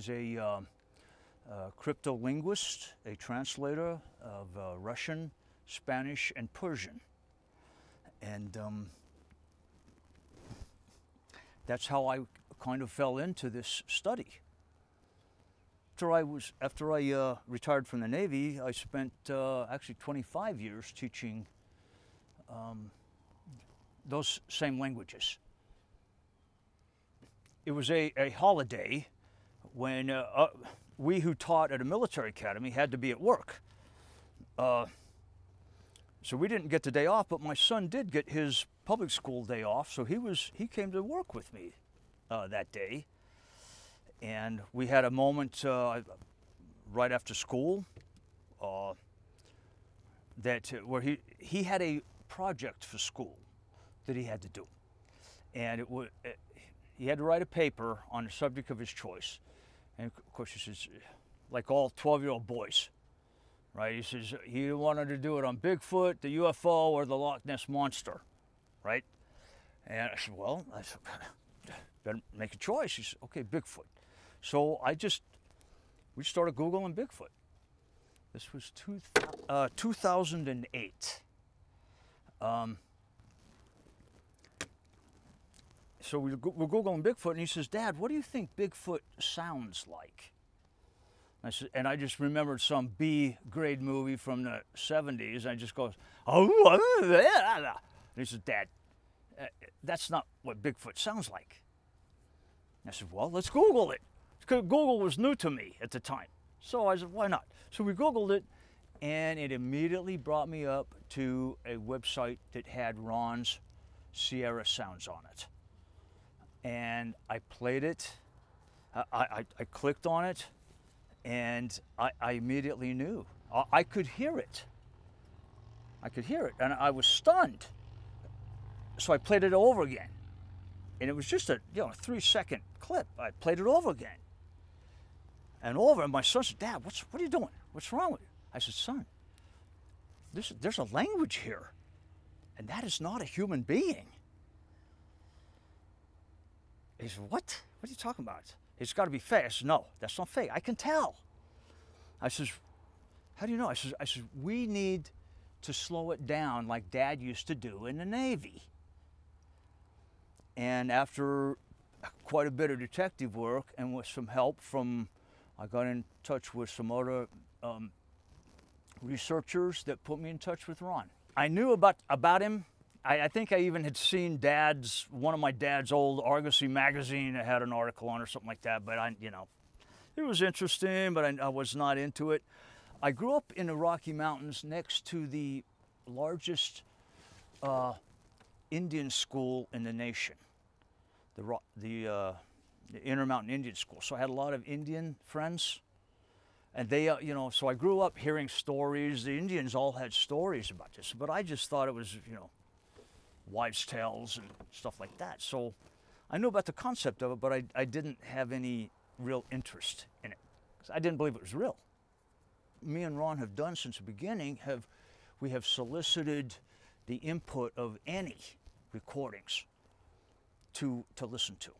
As a um, uh, cryptolinguist, a translator of uh, Russian, Spanish, and Persian. And um, that's how I kind of fell into this study. After I was, after I uh, retired from the Navy, I spent uh, actually 25 years teaching um, those same languages. It was a, a holiday when uh, uh, we who taught at a military academy had to be at work. Uh, so we didn't get the day off, but my son did get his public school day off, so he was he came to work with me uh, that day, and we had a moment uh, right after school uh, that where he he had a project for school that he had to do, and it was he had to write a paper on the subject of his choice, and of course he says, like all 12-year-old boys, right? He says he wanted to do it on Bigfoot, the UFO, or the Loch Ness monster, right? And I said, well, I said, better make a choice. He said, okay, Bigfoot. So I just we started googling Bigfoot. This was two, uh, 2008. Um, so we, we're googling Bigfoot, and he says, "Dad, what do you think Bigfoot sounds like?" I said, and I just remembered some B grade movie from the 70s. and I just goes, "Oh," and he says, "Dad, uh, that's not what Bigfoot sounds like." I said, "Well, let's Google it." Google was new to me at the time, so I said, "Why not?" So we Googled it, and it immediately brought me up to a website that had Ron's Sierra Sounds on it and I played it. I, I, I clicked on it, and I, I immediately knew. I, I, could hear it. I could hear it, and I was stunned. So I played it over again, and it was just a you know three second clip. I played it over again, and over. And my son said, "Dad, what's what are you doing? What's wrong with you?" I said, "Son, there's there's a language here, and that is not a human being." He said, What? What are you talking about? It's got to be fake. I said, No, that's not fake. I can tell. I says, How do you know? I says, I says, We need to slow it down like dad used to do in the Navy. And after quite a bit of detective work and with some help from, I got in touch with some other um, researchers that put me in touch with Ron. I knew about, about him I, I, think I even had seen dad's, one of my dad's old Argosy magazine that had an article on or something like that, but I, you know, it was interesting, but I, I was not into it. I grew up in the Rocky Mountains next to the largest uh, Indian school in the nation, the, the, uh, the Intermountain Indian School. So I had a lot of Indian friends. And they, uh, you know, so I grew up hearing stories. The Indians all had stories about this, but I just thought it was, you know, wives' tales and stuff like that. So I knew about the concept of it, but I, I didn't have any real interest in it. because I didn't believe it was real. Me and Ron have done since the beginning have we have solicited the input of any recordings to to listen to.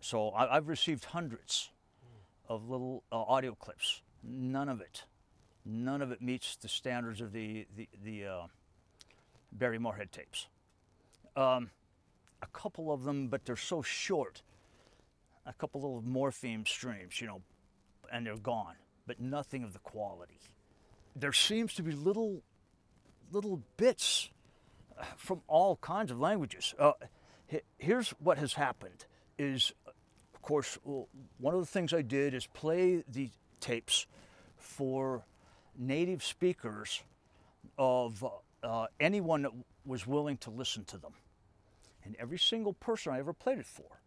So I, have received hundreds of little uh, audio clips. None of it, none of it meets the standards of the the, the uh, Berry Morehead tapes. Um, a couple of them, but they're so short. A couple of morpheme streams, you know, and they're gone, but nothing of the quality. There seems to be little, little bits uh, from all kinds of languages. Uh, here's what has happened: is, of course, one of the things I did is play the tapes for native speakers of uh, anyone that was willing to listen to them. And every single person I ever played it for,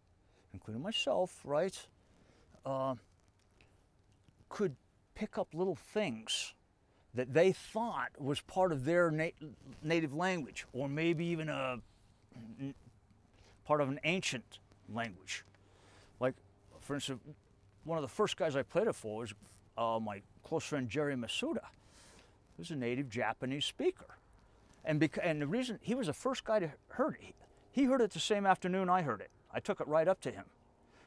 including myself, right, uh, could pick up little things that they thought was part of their na native language, or maybe even a part of an ancient language. Like, for instance, one of the first guys I played it for was uh, my close friend Jerry Masuda, who's a native Japanese speaker. And, and the reason he was the first guy to heard it, he heard it the same afternoon I heard it. I took it right up to him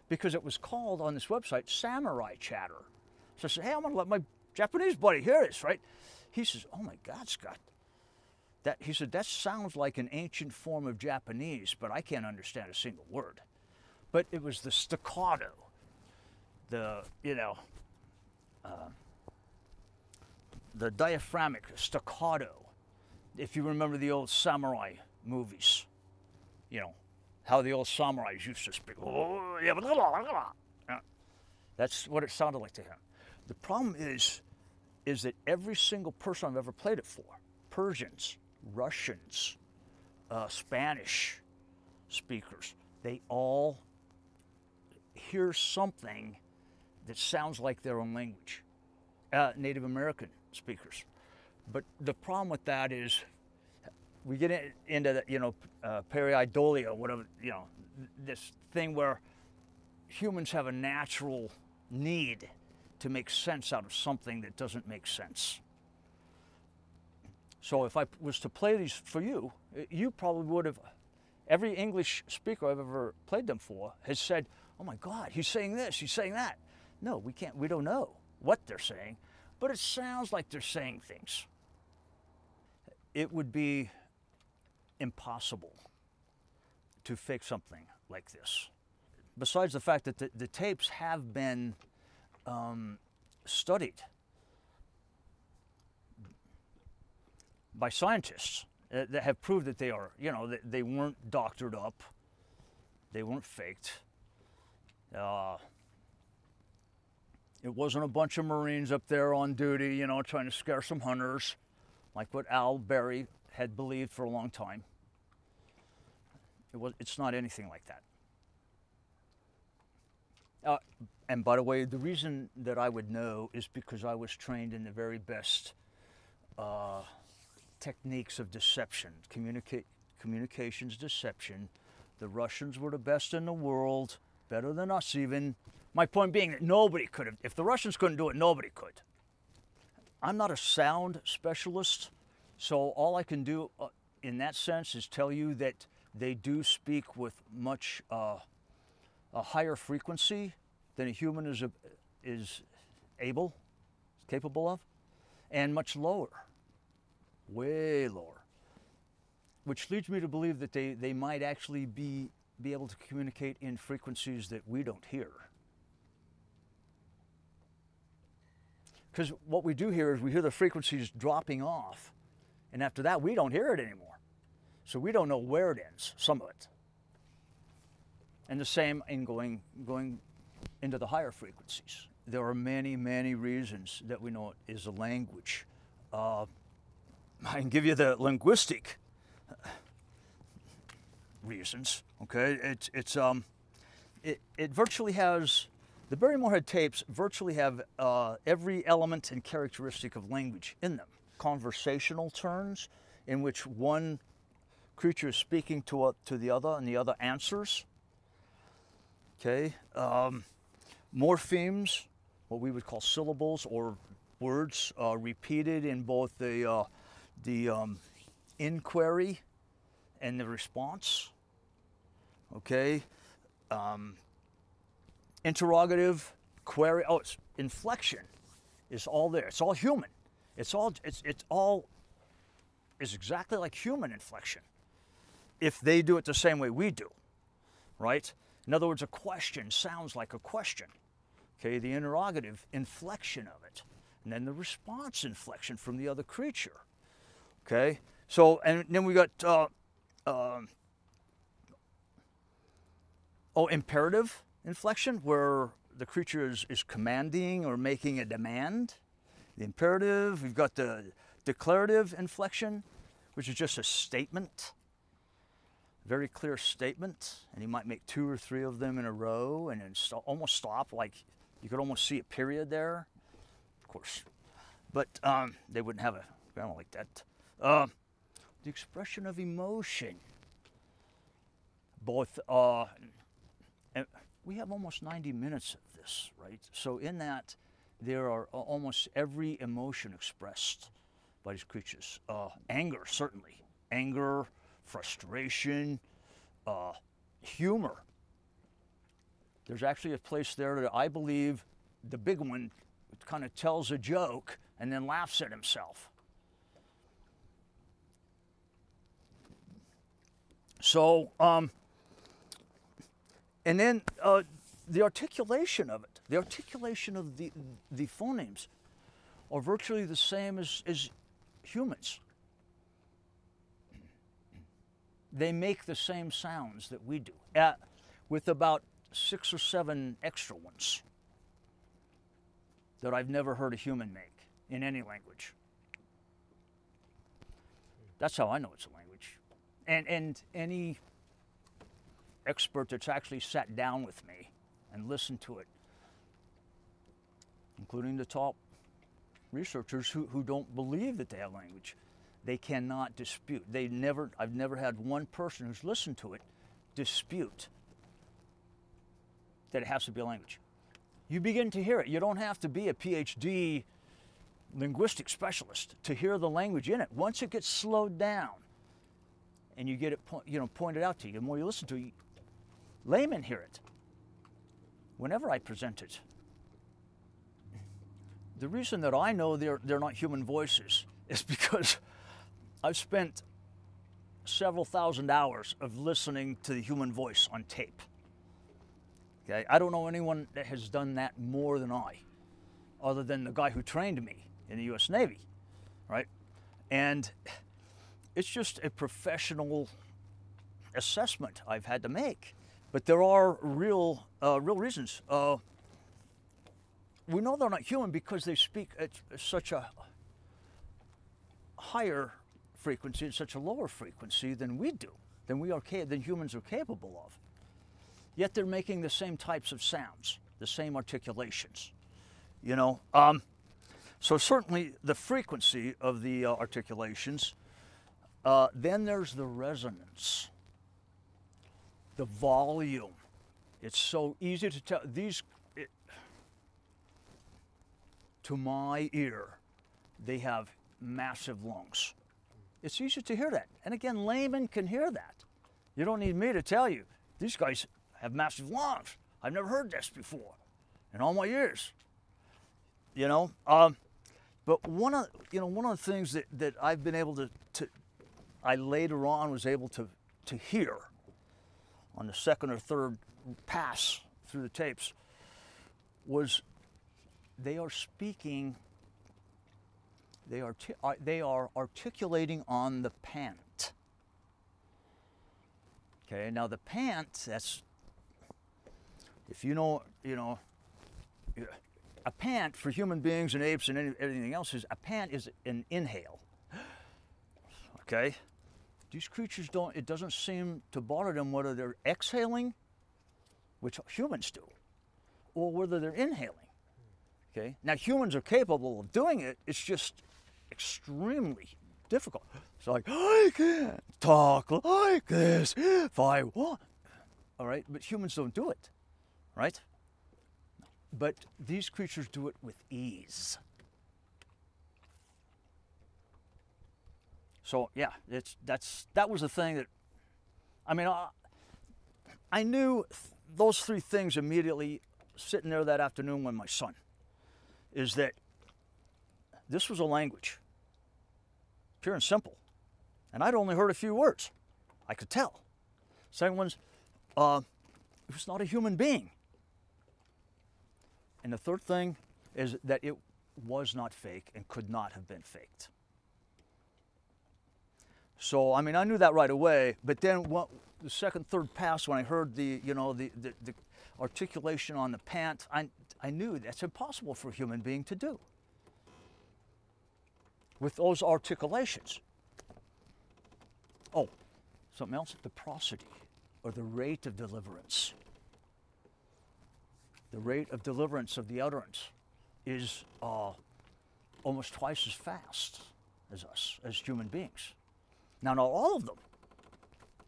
because it was called on this website Samurai Chatter. So I said, hey, I'm gonna let my Japanese buddy hear this, right? He says, oh my God, Scott. That, he said, that sounds like an ancient form of Japanese, but I can't understand a single word. But it was the staccato, the, you know, uh, the diaphragmic staccato. If you remember the old samurai movies, you know, how the old samurais used to speak. Oh, that's what it sounded like to him. The problem is, is that every single person I've ever played it for, Persians, Russians, uh, Spanish speakers, they all hear something that sounds like their own language. Uh, Native American speakers. But the problem with that is we get in, into the, you know, uh, pareidolia, whatever, you know, this thing where humans have a natural need to make sense out of something that doesn't make sense. So if I was to play these for you, you probably would have, every English speaker I've ever played them for has said, oh my God, he's saying this, he's saying that. No, we can't, we don't know what they're saying, but it sounds like they're saying things. It would be impossible to fix something like this. Besides the fact that the, the tapes have been um, studied by scientists uh, that have proved that they are, you know, that they weren't doctored up, they weren't faked. Uh, it wasn't a bunch of Marines up there on duty, you know, trying to scare some hunters, like what Al Berry had believed for a long time. It was, it's not anything like that. Uh, and by the way, the reason that I would know is because I was trained in the very best uh, techniques of deception, communica- communications deception. The Russians were the best in the world, better than us even. My point being that nobody could have, if the Russians couldn't do it, nobody could. I'm not a sound specialist, so all I can do uh, in that sense is tell you that they do speak with much uh, a higher frequency than a human is, is able, capable of, and much lower, way lower. Which leads me to believe that they, they might actually be, be able to communicate in frequencies that we don't hear. Because what we do here is we hear the frequencies dropping off, and after that, we don't hear it anymore. So we don't know where it ends, some of it. And the same in going, going into the higher frequencies. There are many, many reasons that we know it is a language. Uh, I can give you the linguistic reasons. Okay, it's it's um, it it virtually has the Berry Morehead tapes virtually have uh, every element and characteristic of language in them. Conversational turns in which one creature is speaking to to the other and the other answers. Okay. Um, morphemes, what we would call syllables or words uh, repeated in both the, uh, the um, inquiry and the response. Okay. Um, interrogative, query, oh, it's inflection is all there. It's all human. It's all, it's, it's all, is exactly like human inflection if they do it the same way we do, right? In other words, a question sounds like a question. Okay, the interrogative inflection of it, and then the response inflection from the other creature. Okay, so and then we got uh, uh, oh imperative inflection where the creature is, is commanding or making a demand. The imperative. We've got the declarative inflection, which is just a statement very clear statement, and he might make two or three of them in a row and then st- almost stop, like you could almost see a period there. Of course, but um, they wouldn't have a grammar like that. Uh, the expression of emotion, both, uh, we have almost 90 minutes of this, right? So in that, there are almost every emotion expressed by these creatures. Uh, anger, certainly. Anger, frustration, uh, humor. There's actually a place there that I believe the big one kind of tells a joke and then laughs at himself. So, um, and then uh, the articulation of it, the articulation of the, the phonemes are virtually the same as, as humans. They make the same sounds that we do, at, with about six or seven extra ones that I've never heard a human make in any language. That's how I know it's a language. And, and any expert that's actually sat down with me and listened to it, including the top researchers who, who don't believe that they have language, they cannot dispute. They never, I've never had one person who's listened to it dispute that it has to be a language. You begin to hear it. You don't have to be a PhD linguistic specialist to hear the language in it. Once it gets slowed down and you get it you know, pointed out to you, the more you listen to it, laymen hear it. Whenever I present it, the reason that I know they're, they're not human voices is because I've spent several thousand hours of listening to the human voice on tape. Okay, I don't know anyone that has done that more than I, other than the guy who trained me in the U.S. Navy, right? And it's just a professional assessment I've had to make. But there are real, uh, real reasons. Uh, we know they're not human because they speak at such a higher frequency and such a lower frequency than we do, than we are than humans are capable of. Yet they're making the same types of sounds, the same articulations. You know, um, so certainly the frequency of the uh, articulations. Uh, then there's the resonance the volume. It's so easy to tell. These, it, to my ear, they have massive lungs. It's easy to hear that. And again, laymen can hear that. You don't need me to tell you. These guys have massive lungs. I've never heard this before in all my years. You know, um, but one of you know one of the things that, that I've been able to, to I later on was able to to hear on the second or third pass through the tapes was they are speaking they are, uh, they are articulating on the pant. Okay now the pant that's if you know you know a pant for human beings and apes and anything else is a pant is an inhale. Okay these creatures don't, it doesn't seem to bother them whether they're exhaling, which humans do, or whether they're inhaling. Okay? Now, humans are capable of doing it, it's just extremely difficult. It's like, I can't talk like this if I want. All right? But humans don't do it, right? But these creatures do it with ease. So yeah, it's that's that was the thing that, I mean, I, I knew those three things immediately sitting there that afternoon with my son, is that this was a language, pure and simple, and I'd only heard a few words, I could tell. Second one's, uh, it was not a human being. And the third thing is that it was not fake and could not have been faked. So, I mean, I knew that right away, but then what, the second, third pass, when I heard the, you know, the, the, the articulation on the pant, I, I knew that's impossible for a human being to do with those articulations. Oh, something else, the prosody or the rate of deliverance. The rate of deliverance of the utterance is uh, almost twice as fast as us, as human beings. Now, not all of them.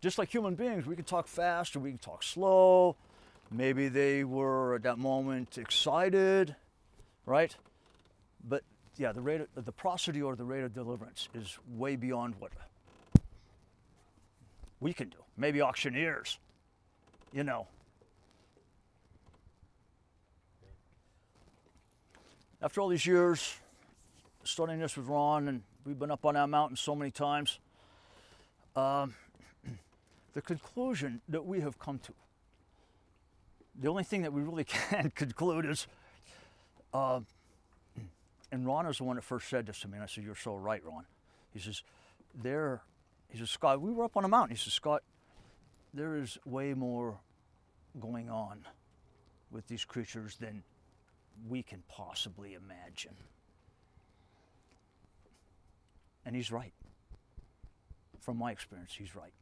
Just like human beings, we can talk fast or we can talk slow. Maybe they were at that moment excited, right? But yeah, the rate of, the prosody or the rate of deliverance is way beyond what we can do. Maybe auctioneers, you know. After all these years, studying this with Ron, and we've been up on that mountain so many times um, the conclusion that we have come to, the only thing that we really can conclude is, uh, and Ron is the one that first said this to me, and I said, You're so right, Ron. He says, There, he says, Scott, we were up on a mountain. He says, Scott, there is way more going on with these creatures than we can possibly imagine. And he's right. From my experience, he's right.